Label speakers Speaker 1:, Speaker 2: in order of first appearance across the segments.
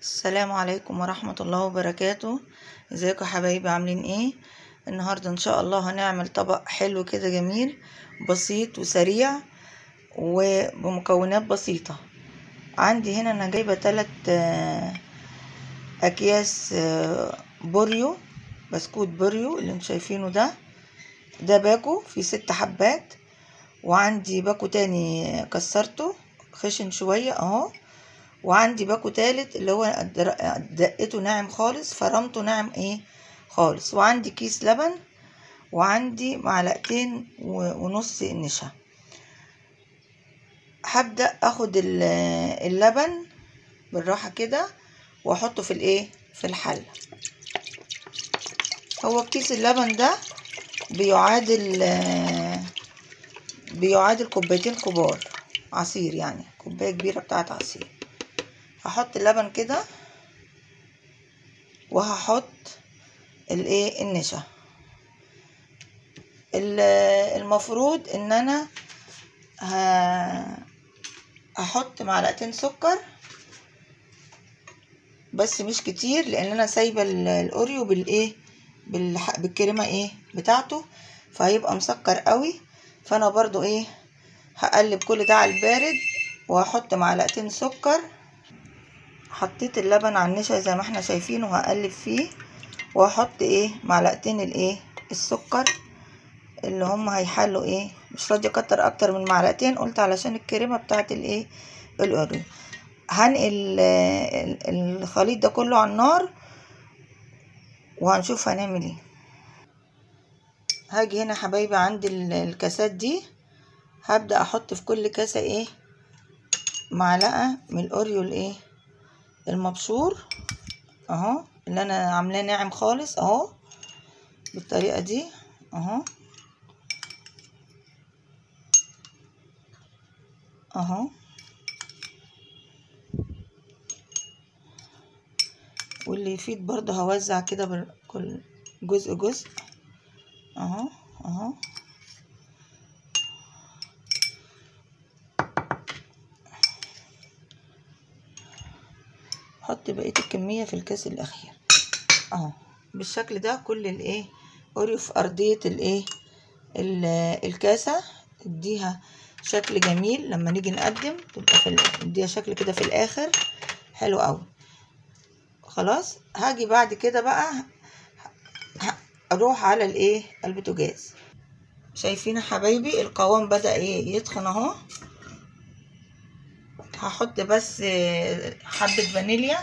Speaker 1: السلام عليكم ورحمة الله وبركاته. ازيكم يا حبايبي؟ عاملين إيه؟ النهاردة ان شاء الله هنعمل طبق حلو كده جميل بسيط وسريع وبمكونات بسيطة. عندي هنا أنا جايبة تلات آه، اكياس آه، بوريو بسكوت بوريو اللي أنتوا شايفينه ده. ده باكو فيه ست حبات. وعندي باكو تاني كسرته خشن شوية اهو. وعندي باكو تالت اللي هو دقته ناعم خالص فرمته ناعم إيه؟ خالص. وعندي كيس لبن وعندي معلقتين ونص نشا. هبدأ آخد ال- اللبن بالراحة كده وأحطه في الإيه؟ في الحلة. هو كيس اللبن ده بيعادل بيعادل كوبايتين كبار عصير يعني كوباية كبيرة بتاعت عصير. هحط اللبن كده وهحط الايه النشا. ال- المفروض ان أنا هحط معلقتين سكر بس مش كتير لأن أنا سايبة ال- الأوريو بالايه بالكريمة إيه بتاعته فهيبقى مسكر قوي. فانا برضو إيه هقلب كل ده على البارد وهحط معلقتين سكر حطيت اللبن على النشا زي ما إحنا شايفين وهقلب فيه وهحط إيه معلقتين الايه السكر اللي هم هيحلوا إيه مش راضيه أكتر أكتر من معلقتين قلت علشان الكريمة بتاعت الايه الاوريو هنقل ال- الخليط ده كله على النار وهنشوف هنعمل إيه. هاجي هنا حبايبي عندي ال- الكاسات دي هبدأ أحط في كل كاسة إيه معلقة من الأوريو الايه المبشور. أهو. اللي أنا عاملاه ناعم خالص. أهو. بالطريقة دي. أهو. أهو. واللي يفيد برضه هوزع كده بكل جزء جزء. أهو. أهو. حط بقية الكمية في الكاس الأخير. أهو بالشكل ده كل الإيه اوريو في أرضية الإيه ال- الكاسة. اديها شكل جميل. لما نيجي نقدم تبقى في اديها شكل كده في الآخر. حلو قوي خلاص هاجي بعد كده بقى أروح على الإيه البوتاجاز شايفين يا حبايبي القوام بدأ إيه يتخن أهو. هحط بس حبة فانيليا.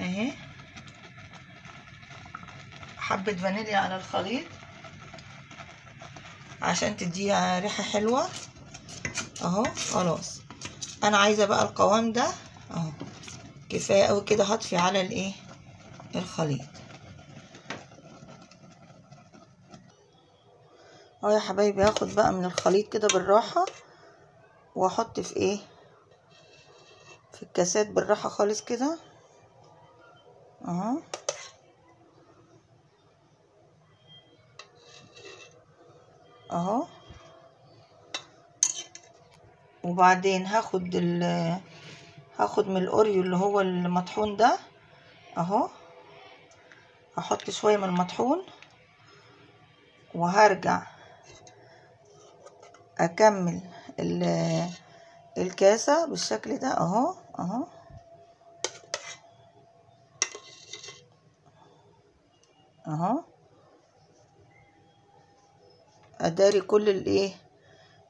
Speaker 1: اهي. حبة فانيليا على الخليط. عشان تديها ريحة حلوة. اهو خلاص. أنا عايزة بقى القوام ده. اهو. كفاية أوي كده هطفي على الايه؟ الخليط. اهو يا حبايبي هاخد بقى من الخليط كده بالراحة وأحط في إيه؟ في الكاسات بالراحة خالص كده. أهو. أهو. وبعدين هاخد ال هاخد من الأوريو اللي هو المطحون ده. أهو. هحط شوية من المطحون وهرجع أكمل ال- الكاسة بالشكل ده أهو أهو. أهو. أداري كل الإيه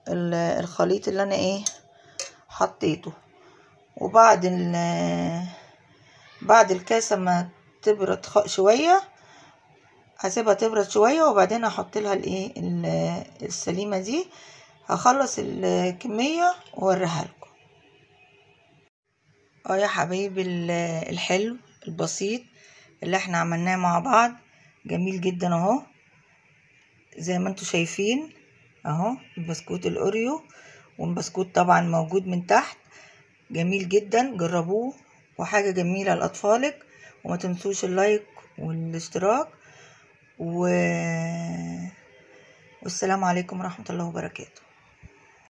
Speaker 1: ال- الخليط اللي أنا إيه حطيته. وبعد بعد الكاسة ما تبرد شوية هسيبها تبرد شوية وبعدين هحط لها الإيه ال- السليمة دي. هخلص الكمية وأوريها لكم. آه يا حبايبي ال- الحلو البسيط اللي إحنا عملناه مع بعض جميل جدا اهو. زي ما أنتوا شايفين اهو البسكوت الأوريو والبسكوت طبعا موجود من تحت. جميل جدا جربوه. وحاجة جميلة لأطفالك. وما تنسوش اللايك والاشتراك. و... والسلام عليكم ورحمة الله وبركاته.